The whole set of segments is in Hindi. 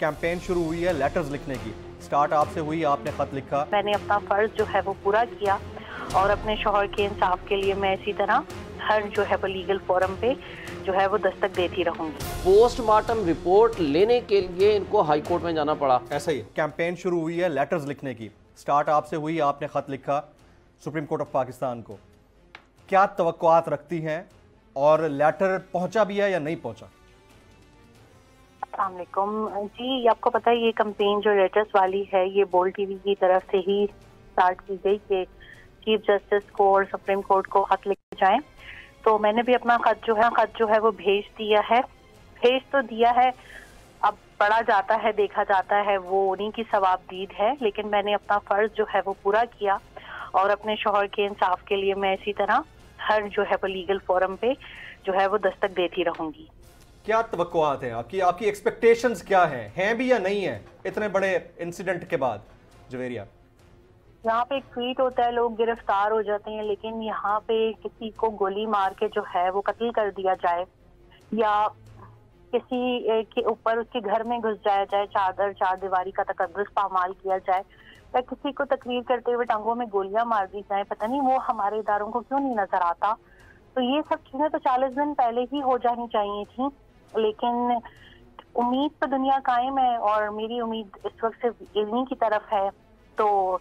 कैंपेन शुरू हुई है लेटर्स लिखने की। स्टार्ट आपसे हुई आपने खत लिखा। मैंने अपना फ़र्ज़ जो है वो पूरा किया और अपने शोहर के इंसाफ के लिए मैं इसी तरह हर जो है वो लीगल फोरम पे जो है वो दस्तक देती रहूँगी। पोस्टमार्टम रिपोर्ट लेने के लिए इनको हाई कोर्ट में जाना पड़ा। ऐसा ही कैंपेन शुरू हुई है लेटर्स लिखने की। स्टार्ट आपसे हुई आपने खत लिखा सुप्रीम कोर्ट ऑफ़ पाकिस्तान को। क्या तो रखती हैं और लेटर पहुँचा भी है या नहीं पहुँचा? अस्सलाम जी, आपको पता है, ये कंपेन जो लेटर्स वाली है, ये बोल्ड टीवी की तरफ़ से ही स्टार्ट की गई कि चीफ जस्टिस को और सुप्रीम कोर्ट को खत लिखे जाए। तो मैंने भी अपना खत जो है, खत जो है वो भेज दिया है। भेज तो दिया है। अब पढ़ा जाता है, देखा जाता है, वो उन्हीं की सवाबदीद है। लेकिन मैंने अपना फ़र्ज़ जो है वो पूरा किया और अपने शोहर के इंसाफ के लिए मैं इसी तरह हर जो है वो लीगल फोरम पे जो है वो दस्तक देती रहूँगी। क्या तवक्कुआत हैं आपकी? आपकी एक्सपेक्टेशंस क्या हैं? हैं भी या नहीं है? इतने बड़े इंसिडेंट के बाद, जवेरिया। यहाँ पे एक ट्वीट होता है, लोग गिरफ़्तार हो जाते हैं, लेकिन यहाँ पे किसी को गोली मार के जो है, वो कत्ल कर दिया जाए, या किसी के ऊपर उसके घर में घुस जाया जाए, चादर, चार दीवारी का तकदस पामाल किया जाए, या किसी को तकरीर करते हुए टांगों में गोलियाँ मार दी जाए, पता नहीं वो हमारे इदारों को क्यों नहीं नज़र आता? तो ये सब चीज़ें तो चालीस दिन पहले ही हो जानी चाहिए थी। लेकिन उम्मीद तो दुनिया कायम है और मेरी उम्मीद इस वक्त सिर्फ़ इन्हीं की तरफ़ है। तो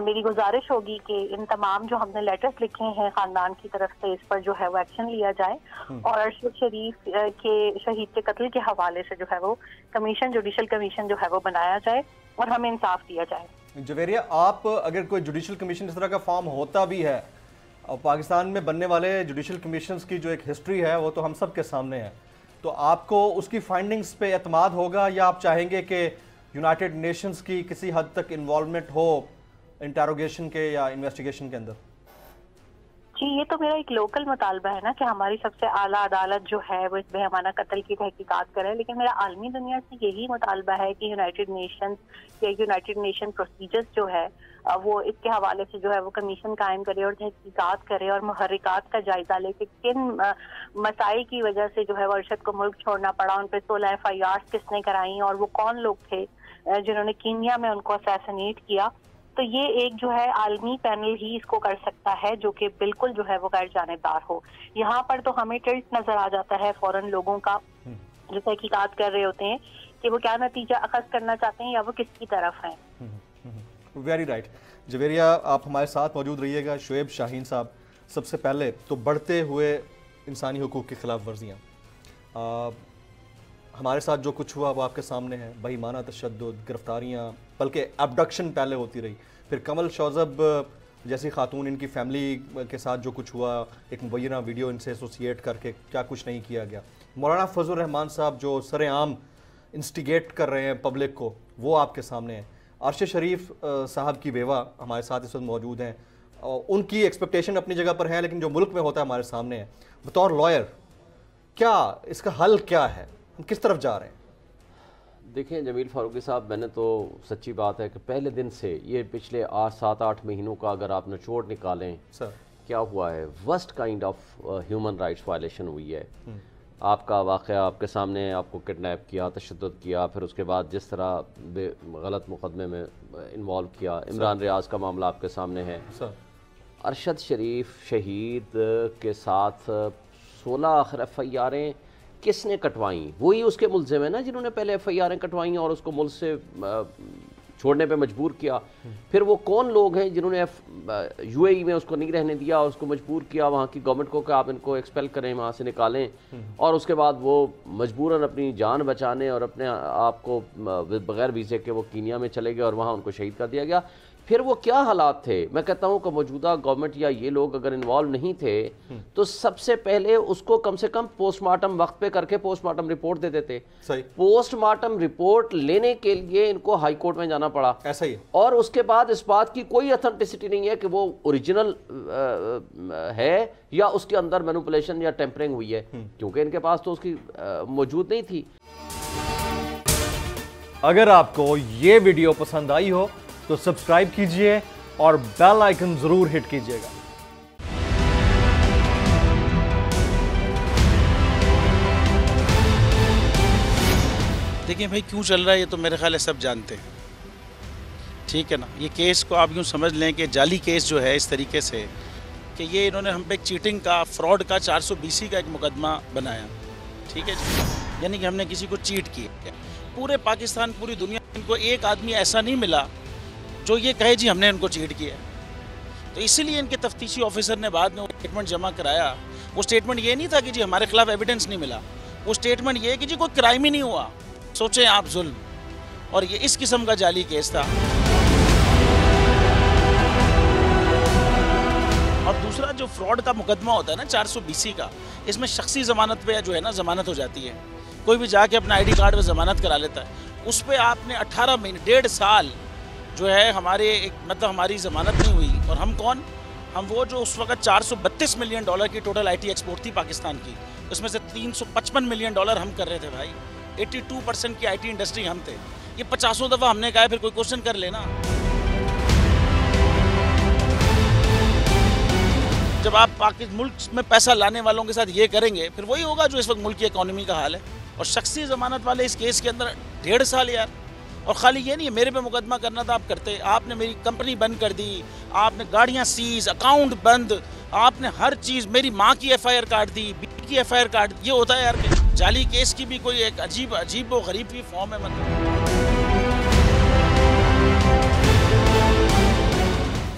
मेरी गुजारिश होगी कि इन तमाम जो हमने लेटर्स लिखे हैं खानदान की तरफ़ से इस पर जो है वो एक्शन लिया जाए। हम्म। और अरशद शरीफ के शहीद के कत्ल के हवाले से जो है वो कमीशन जुडिशल कमीशन जो है वो बनाया जाए और हमें इंसाफ दिया जाए। जवेरिया आप अगर कोई जुडिशल कमीशन इस तरह का फॉर्म होता भी है और पाकिस्तान में बनने वाले जुडिशल कमीशन की जो एक हिस्ट्री है वो तो हम सब के सामने है। तो आपको उसकी फाइंडिंग्स पे अतमाद होगा या आप चाहेंगे कि यूनाइटेड नेशंस की किसी हद तक इन्वॉल्वमेंट हो इंटेरोगेशन के या इन्वेस्टिगेशन के अंदर? जी, ये तो मेरा एक लोकल मुतालबा है ना कि हमारी सबसे आला अदालत जो है, वो इस बेहमाना कत्ल की तहकीकात करे। लेकिन मेरा आलमी दुनिया से यही मुतालबा है कि यूनाइटेड नेशन या यूनाइटेड नेशन प्रोसीजर्स जो है वो इसके हवाले से जो है, वो कमीशन कायम करे और तहकीकात करे और महरिकात का जायजा ले कि किन मसाइल की वजह से जो है वर्षद को मुल्क छोड़ना पड़ा, उन पर सोलह एफ़ आई आर किसने कराई और वो कौन लोग थे जिन्होंने कीनिया में उनको असैसनेट किया। तो ये एक जो है आलमी पैनल ही इसको कर सकता है, जो कि बिल्कुल जो है वो गैर जानबदार हो। यहाँ पर तो हमें टिल्ट नज़र आ जाता है फ़ौरन लोगों का। जो तहकीकात कर रहे होते हैं कि वो क्या नतीजा अखज करना चाहते हैं या वो किसकी तरफ़ है? वेरी राइट जवेरिया, आप हमारे साथ मौजूद रहिएगा, शुएब शाहीन साहब। सबसे पहले तो बढ़ते हुए इंसानी हकूक़ की खिलाफ वर्जियाँ। हमारे साथ जो कुछ हुआ वो आपके सामने है। बेईमाना तशद गिरफ्तारियाँ, बल्कि एबडक्शन पहले होती रही। फिर कमल शौजब, जैसी खातून इनकी फैमिली के साथ जो कुछ हुआ, एक मुबैना वीडियो इनसे एसोसिएट करके क्या कुछ नहीं किया गया। मौलाना फजल रहमान साहब जो सरेआम इंस्टिगेट कर रहे हैं पब्लिक को, वो आपके सामने हैं। अरश शरीफ साहब की बेवा हमारे साथ इस वक्त मौजूद हैं। उनकी एक्सपेक्टेशन अपनी जगह पर है, लेकिन जो मुल्क में होता है हमारे सामने है। बतौर लॉयर क्या इसका हल क्या है? किस तरफ़ जा रहे हैं? देखें जमील फारूकी साहब मैंने तो सच्ची बात है कि पहले दिन से ये पिछले आठ सात आठ महीनों का अगर आप निचोड़ निकालें सर। क्या हुआ है? Worst kind of human rights violation हुई है। हम्म। आपका वाक़ आपके सामने आपको किडनैप किया तशद किया फिर उसके बाद जिस तरह गलत मुकदमे में इन्वॉल्व किया इमरान रियाज का मामला आपके सामने है। अरशद शरीफ शहीद के साथ सोलह आखिर एफ़ आई आरें किसने कटवाई? वही उसके मुलजिम है ना जिन्होंने पहले एफ़ आई आर कटवाई और उसको मुल्क से छोड़ने पे मजबूर किया। फिर वो कौन लोग हैं जिन्होंने यूएई में उसको नहीं रहने दिया उसको मजबूर किया? वहाँ की गवर्नमेंट को कि आप इनको एक्सपेल करें, वहाँ से निकालें। और उसके बाद वो मजबूरन अपनी जान बचाने और अपने आप को बगैर वीज़े के वो कीनिया में चले गए और वहाँ उनको शहीद कर दिया गया। फिर वो क्या हालात थे? मैं कहता हूँ कि मौजूदा गवर्नमेंट या ये लोग अगर इन्वॉल्व नहीं थे तो सबसे पहले उसको कम से कम पोस्टमार्टम वक्त पे करके पोस्टमार्टम रिपोर्ट दे देते। सही। पोस्टमार्टम रिपोर्ट लेने के लिए इनको हाई कोर्ट में जाना पड़ा। ऐसा ही और उसके बाद इस बात की कोई अथेंटिसिटी नहीं है कि वो ओरिजिनल है या उसके अंदर मैनुपुलेशन या टेम्परिंग हुई है। हम्म। क्योंकि इनके पास तो उसकी मौजूद नहीं थी। अगर आपको ये वीडियो पसंद आई हो तो सब्सक्राइब कीजिए और बेल आइकन ज़रूर हिट कीजिएगा। देखिए भाई, क्यों चल रहा है ये तो मेरे ख्याल है सब जानते हैं। ठीक है ना? ये केस को आप यूँ समझ लें कि जाली केस जो है इस तरीके से कि ये इन्होंने हम पे चीटिंग का, फ्रॉड का, चार सौ का एक मुकदमा बनाया। ठीक है यानी कि हमने किसी को चीट किया पूरे पाकिस्तान, पूरी दुनिया, इनको एक आदमी ऐसा नहीं मिला जो ये कहे जी, हमने इनको चीट किया तो इसीलिए इनके तफ्तीशी ऑफिसर ने बाद में वो स्टेटमेंट जमा कराया। वो स्टेटमेंट ये नहीं था कि जी, हमारे खिलाफ एविडेंस नहीं मिला। वो स्टेटमेंट ये कि जी, कोई क्राइम ही नहीं हुआ। सोचें आप जुल्म। और ये इस किस्म का जाली केस था। और दूसरा जो फ्रॉड का मुकदमा होता है ना, चार सौ बीसी का, इसमें शख्सी ज़मानत पे जो है ना, ज़मानत हो जाती है। कोई भी जाके अपना आईडी कार्ड पे ज़मानत करा लेता है। उस पर आपने 18 महीने, डेढ़ साल जो है हमारे एक मतलब हमारी ज़मानत नहीं हुई। और हम कौन? हम वो जो उस वक्त 432 मिलियन डॉलर की टोटल आईटी एक्सपोर्ट थी पाकिस्तान की। उसमें से 355 मिलियन डॉलर हम कर रहे थे भाई। 82 परसेंट की आईटी इंडस्ट्री हम थे। ये पचासों दफ़ा हमने कहा फिर कोई क्वेश्चन कर लेना। जब आप पाकिस्तान मुल्क में पैसा लाने वालों के साथ ये करेंगे, फिर वही होगा जो इस वक्त मुल्क की इकोनॉमी का हाल है। और शख्सी जमानत वाले इस केस के अंदर डेढ़ साल यार। और खाली ये नहीं है, मेरे पे मुकदमा करना था, आप करते। आपने मेरी कंपनी बंद कर दी, आपने गाड़ियाँ सीज अकाउंट बंद, आपने हर चीज़, मेरी माँ की एफ़ आई आर काट दी, बीवी की एफ़ आई आर काट ये होता है यार जाली केस की भी कोई एक अजीब अजीब व गरीब की फॉर्म है मतलब।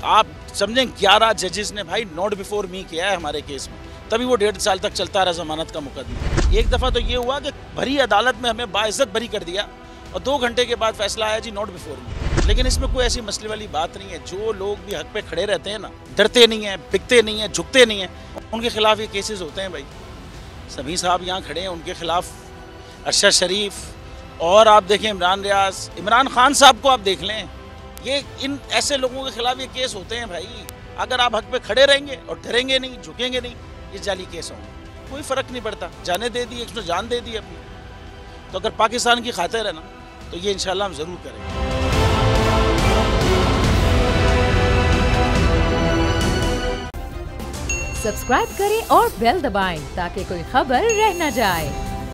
आप समझें ग्यारह जजेस ने भाई नोट बिफोर मी किया है हमारे केस में। तभी वो डेढ़ साल तक चलता रहा जमानत का मुकदमा। एक दफ़ा तो ये हुआ कि भरी अदालत में हमें बाइज्जत भरी कर दिया। और दो घंटे के बाद फैसला आया जी नॉट बिफोर मी लेकिन इसमें कोई ऐसी मसले वाली बात नहीं है। जो लोग भी हक पे खड़े रहते हैं ना, डरते नहीं हैं, बिकते नहीं हैं, झुकते नहीं हैं, उनके खिलाफ ये केसेस होते हैं भाई। सभी साहब यहाँ खड़े हैं, उनके खिलाफ अरशद शरीफ और आप देखें इमरान रियाज, इमरान खान साहब को आप देख लें। ये इन ऐसे लोगों के खिलाफ ये केस होते हैं भाई। अगर आप हक पे खड़े रहेंगे और डरेंगे नहीं, झुकेंगे नहीं, ये जाली केस होंगे। कोई फ़र्क नहीं पड़ता। जाने दे दी उसने जान दे दी अपनी। तो अगर पाकिस्तान की खातिर है ना तो ये इंशाल्लाह हम ज़रूर करेंगे। सब्सक्राइब करें और बेल दबाएँ ताकि कोई खबर रह न जाए।